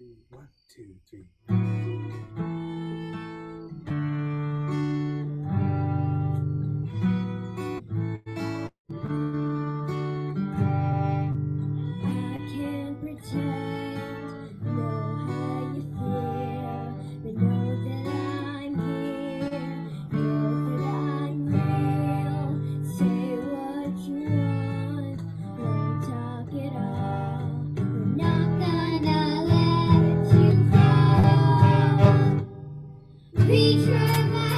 One, two, three. my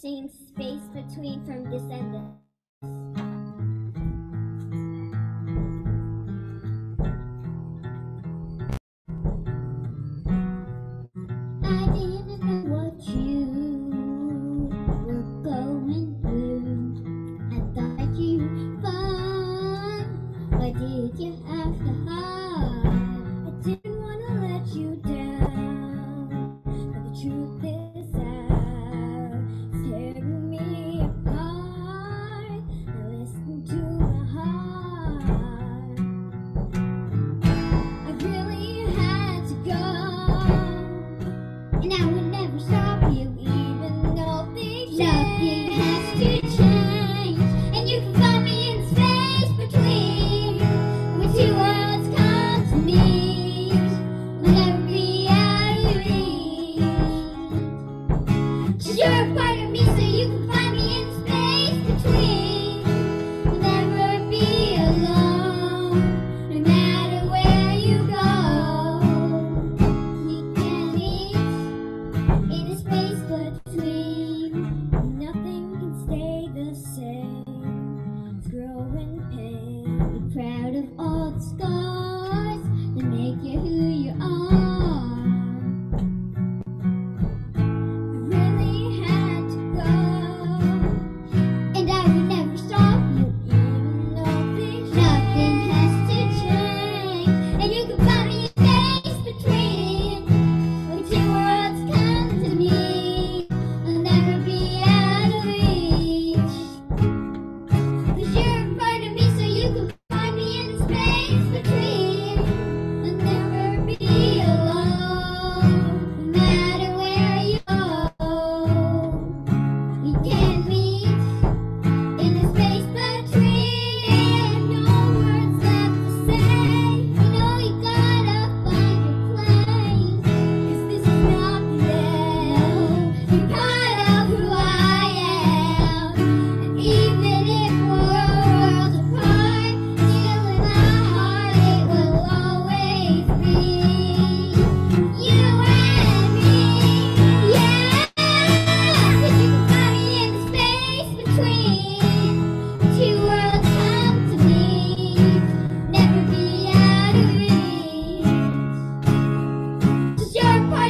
diminishing space between from descendants. go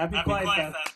happy, happy Pi Fest.